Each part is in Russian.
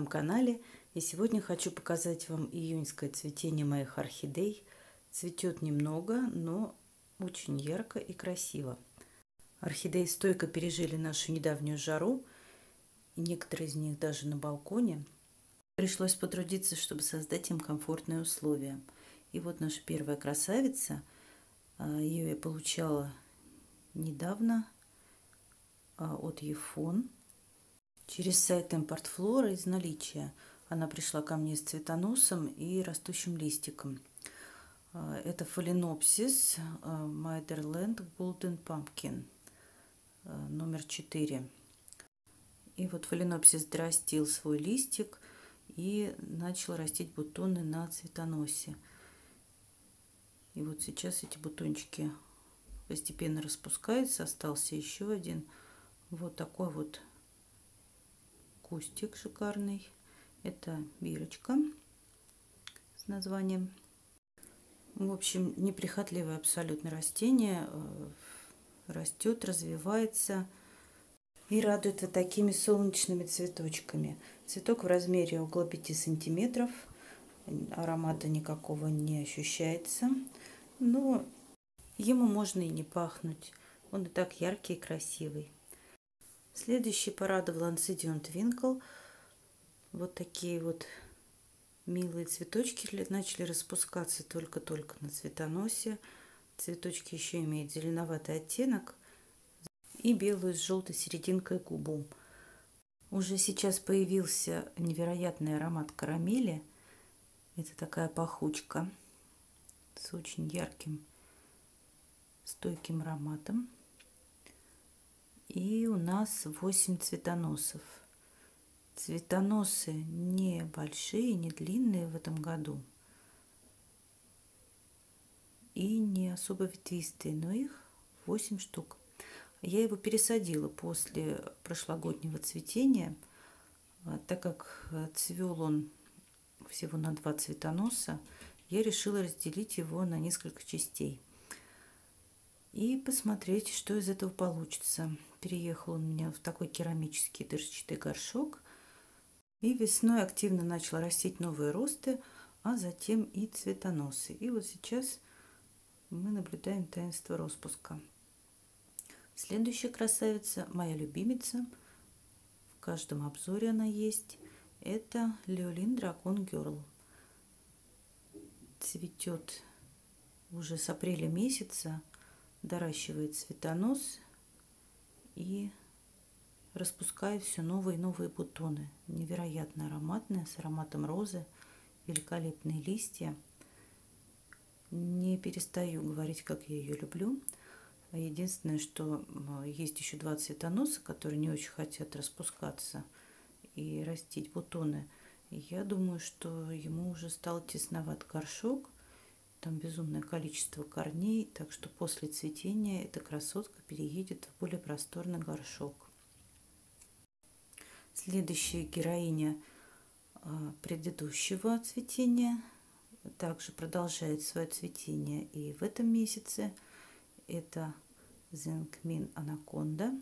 моем канале. И сегодня хочу показать вам июньское цветение моих орхидей. Цветет немного, но очень ярко и красиво. Орхидеи стойко пережили нашу недавнюю жару. И некоторые из них даже на балконе. Пришлось потрудиться, чтобы создать им комфортные условия. И вот наша первая красавица. А, Ее я получала недавно а, от Ефон через сайт Импортфлора из наличия. Она пришла ко мне с цветоносом и растущим листиком. А, это фаленопсис Майдерленд Golden Pumpkin а, номер 4. И вот фаленопсис дорастил свой листик и начал растить бутоны на цветоносе. И вот сейчас эти бутончики постепенно распускаются. Остался еще один. Вот такой вот кустик шикарный. Это бирочка с названием. В общем, неприхотливое абсолютно растение. Э, растет, развивается и радует вот такими солнечными цветочками. Цветок в размере около 5 сантиметров. Аромата никакого не ощущается. Но ему можно и не пахнуть. Он и так яркий и красивый. Следующий порадовал Ансидион Твинкл. Вот такие вот милые цветочки начали распускаться только-только на цветоносе. Цветочки еще имеют зеленоватый оттенок и белую с желтой серединкой губу. Уже сейчас появился невероятный аромат карамели. Это такая пахучка с очень ярким, стойким ароматом. И у нас 8 цветоносов. Цветоносы не большие, не длинные в этом году. И не особо ветвистые, но их 8 штук. Я его пересадила после прошлогоднего цветения, а, так как цвел он всего на два цветоноса, я решила разделить его на несколько частей и посмотреть, что из этого получится. Переехал он у меня в такой керамический дырчатый горшок. И весной активно начал растить новые росты, а затем и цветоносы. И вот сейчас мы наблюдаем таинство распуска. Следующая красавица, моя любимица, в каждом обзоре она есть, это Леолин Дракон Герл. Цветет уже с апреля месяца, доращивает цветонос и распускает все новые и новые бутоны. Невероятно ароматная, с ароматом розы, великолепные листья. Не перестаю говорить, как я ее люблю. Единственное, что есть еще два цветоноса, которые не очень хотят распускаться и растить бутоны. Я думаю, что ему уже стал тесноват горшок – там безумное количество корней, так что после цветения эта красотка переедет в более просторный горшок. Следующая героиня а, предыдущего цветения также продолжает свое цветение и в этом месяце. Это Зенкмин Анаконда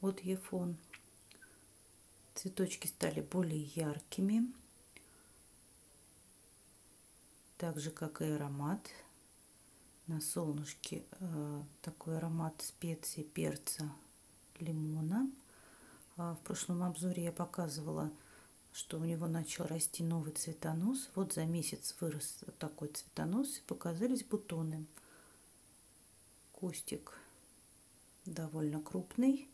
от Ефон. Цветочки стали более яркими так же как и аромат. На солнышке э, такой аромат специй, перца, лимона. А в прошлом обзоре я показывала, что у него начал расти новый цветонос. Вот за месяц вырос такой цветонос и показались бутоны. Кустик довольно крупный,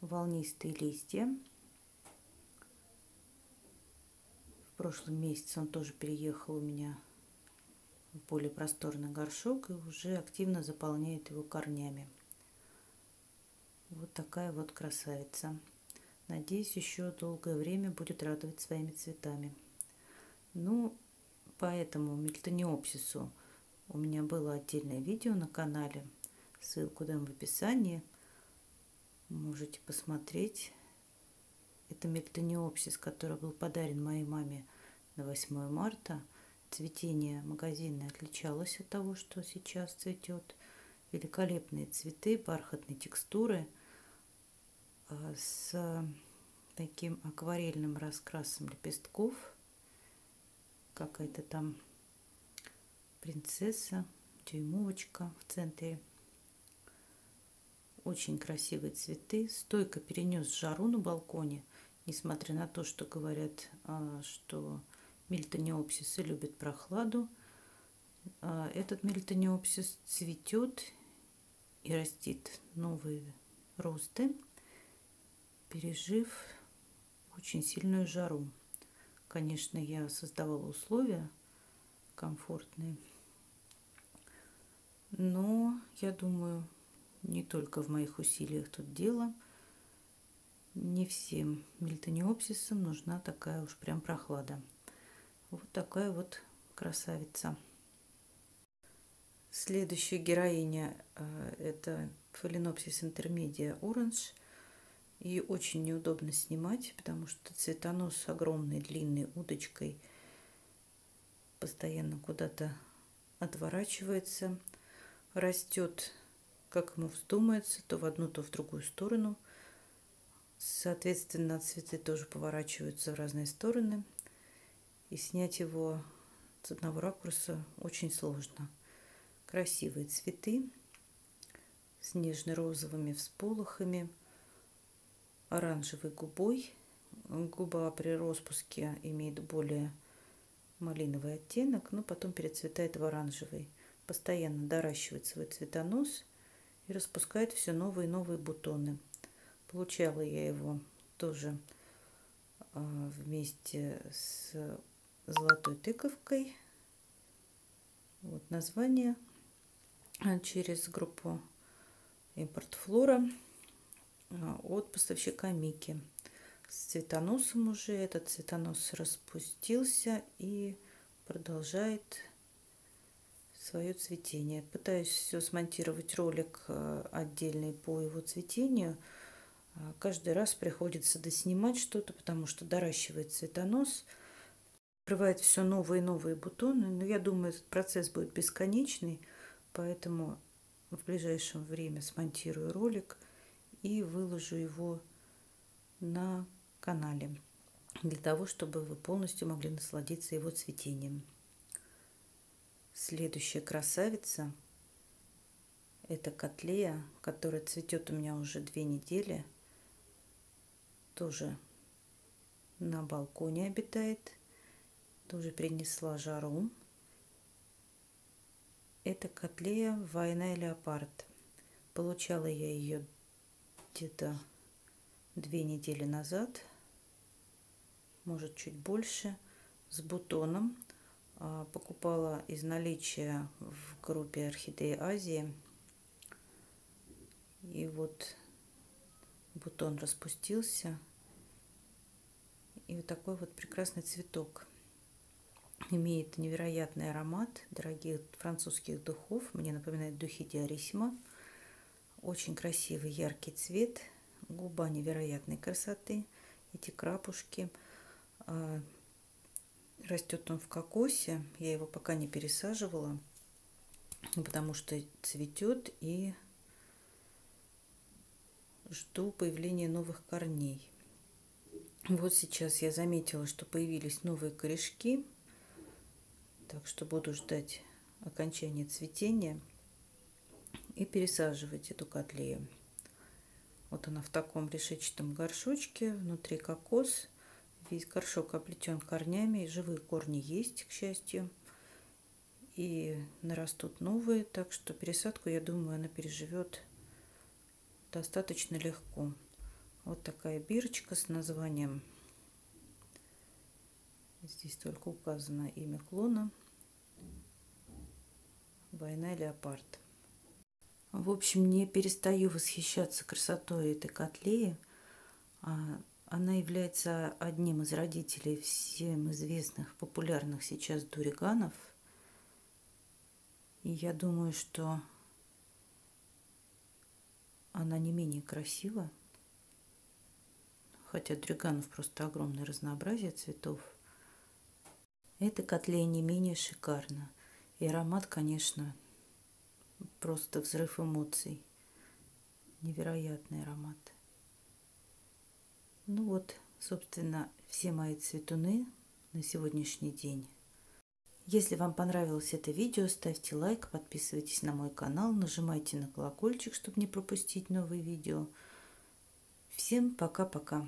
волнистые листья. В прошлом месяце он тоже переехал у меня более просторный горшок и уже активно заполняет его корнями. Вот такая вот красавица. Надеюсь, еще долгое время будет радовать своими цветами. Ну, поэтому мельтониопсису у меня было отдельное видео на канале. Ссылку дам в описании. Можете посмотреть. Это мельтониопсис, который был подарен моей маме на 8 марта – цветение магазинное отличалось от того, что сейчас цветет. Великолепные цветы, бархатные текстуры а, с таким акварельным раскрасом лепестков. Какая-то там принцесса, дюймовочка в центре. Очень красивые цветы. Стойко перенес жару на балконе, несмотря на то, что говорят, а, что мильтонеопсисы любят прохладу. А, этот мильтонеопсис цветет и растит новые росты, пережив очень сильную жару. Конечно, я создавала условия комфортные, но я думаю, не только в моих усилиях тут дело. Не всем мильтонеопсисам нужна такая уж прям прохлада. Вот такая вот красавица. Следующая героиня э, это фаленопсис интермедия оранж. Ее очень неудобно снимать, потому что цветонос огромной длинной удочкой постоянно куда-то отворачивается, растет, как ему вздумается, то в одну, то в другую сторону. Соответственно, цветы тоже поворачиваются в разные стороны. И снять его с одного ракурса очень сложно – красивые цветы с нежно-розовыми всполохами, оранжевой губой. Губа при распуске имеет более малиновый оттенок, но потом перецветает в оранжевый. Постоянно доращивает свой цветонос и распускает все новые и новые бутоны. Получала я его тоже а, вместе с золотой тыковкой. Вот название а, через группу Импорт Флора а, от поставщика Мики. С цветоносом уже этот цветонос распустился и продолжает свое цветение. Пытаюсь все смонтировать ролик а, отдельный по его цветению. Каждый раз приходится доснимать что-то, потому что доращивает цветонос, открывает все новые и новые бутоны. Но я думаю, этот процесс будет бесконечный – Поэтому в ближайшее время смонтирую ролик и выложу его на канале для того, чтобы вы полностью могли насладиться его цветением. Следующая красавица – это котлея, которая цветет у меня уже две недели. Тоже на балконе обитает. Тоже принесла жару. Это котлея «Война и леопард». Получала я ее где-то две недели назад, может чуть больше, с бутоном. А, покупала из наличия в группе Орхидеи Азии. И вот бутон распустился. И вот такой вот прекрасный цветок имеет невероятный аромат дорогих французских духов. Мне напоминает духи Диарисима. Очень красивый яркий цвет. Губа невероятной красоты. Эти крапушки. А, растет он в кокосе. Я его пока не пересаживала, потому что цветет и жду появления новых корней. Вот сейчас я заметила, что появились новые корешки. Так что буду ждать окончания цветения и пересаживать эту котлею. Вот она в таком решетчатом горшочке, внутри кокос. Весь горшок оплетен корнями, живые корни есть, к счастью. И нарастут новые, так что пересадку, я думаю, она переживет достаточно легко. Вот такая бирочка с названием. Здесь только указано имя клона. Война леопард. В общем, не перестаю восхищаться красотой этой котлеи. А, она является одним из родителей всем известных, популярных сейчас дуриганов. И я думаю, что она не менее красива. Хотя дуриганов просто огромное разнообразие цветов. Эта котлея не менее шикарна – и аромат, конечно, просто взрыв эмоций. Невероятный аромат. Ну вот, собственно, все мои цветуны на сегодняшний день. Если вам понравилось это видео, ставьте лайк, подписывайтесь на мой канал, нажимайте на колокольчик, чтобы не пропустить новые видео. Всем пока-пока.